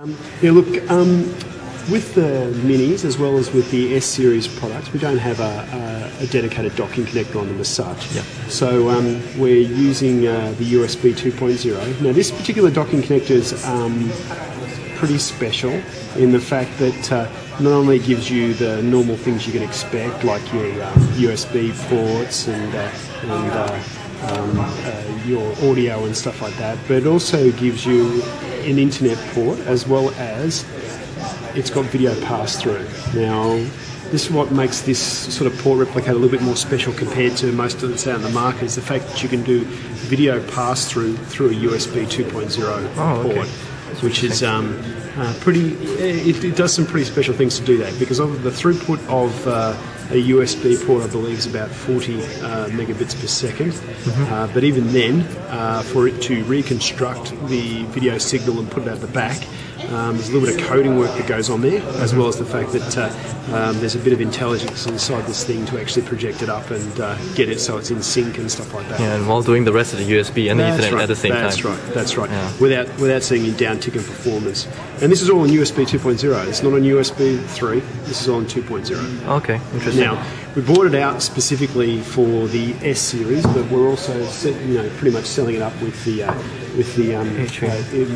Um, yeah, look, um, with the minis as well as with the S series products, we don't have a, a, a dedicated docking connector on them as such. Yeah. So um, we're using uh, the USB 2.0. Now, this particular docking connector is um, pretty special in the fact that uh, not only gives you the normal things you can expect, like your um, USB ports and, uh, and uh, um, uh, your audio and stuff like that, but it also gives you an internet port as well as it's got video pass through. Now, this is what makes this sort of port replicator a little bit more special compared to most of that's out in the market is the fact that you can do video pass through through a USB 2.0 Oh, okay. port, which is um, uh, pretty. It, it does some pretty special things to do that because of the throughput of uh, a USB port, I believe, is about 40 uh, megabits per 2nd Mm-hmm. Uh, but even then, uh, for it to reconstruct the video signal and put it out the back. Um, there's a little bit of coding work that goes on there, as well as the fact that uh, um, there's a bit of intelligence inside this thing to actually project it up and uh, get it so it's in sync and stuff like that. Yeah, and while doing the rest of the USB and the That's Ethernet right. at the same That's time. right. That's right. Yeah. Without without seeing you downtick in performance. And this is all on USB 2.0. It's not on USB 3. This is all on 2.0. Okay, interesting. Now, we brought it out specifically for the S series, but we're also, you know, pretty much selling it up with the uh, with the um, uh,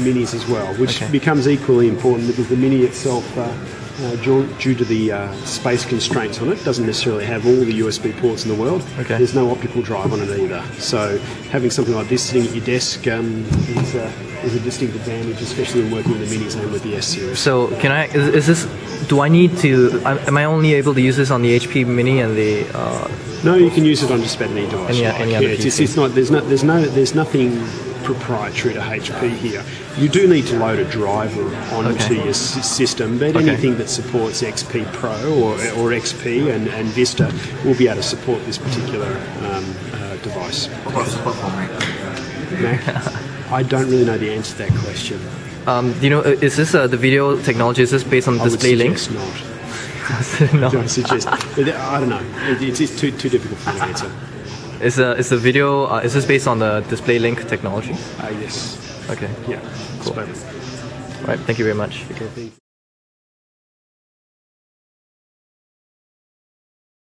minis as well, which Okay. becomes equally important because the mini itself. Uh, uh, due, due to the uh, space constraints on it, doesn't necessarily have all the USB ports in the world. Okay. There's no optical drive on it either. So having something like this sitting at your desk um, is, a, is a distinct advantage, especially when working with the minis and with the S series. So can I? Is, is this? Do I need to? am- Am I only able to use this on the HP Mini and the? Uh, No, you can use it on just about any device. Any- you like. any other Yeah, it's, it's, PC. it's not. There's no. There's no. There's nothing proprietary to HP here. You do need to load a driver onto Okay. your s- system, but Okay. anything that supports XP Pro or, or XP and, and Vista will be able to support this particular um, uh, device. What about Mac? Mac, I don't really know the answer to that question. Um, do you know? uh, Is this uh, the video technology? Is this based on I DisplayLink? suggest not. no. I suggest. I don't know. It's, it's too, too difficult for me to answer. Is the is the video? Uh, is this based on the DisplayLink technology? Uh, yes. Okay. Yeah. Cool. All right. Thank you very much. Okay.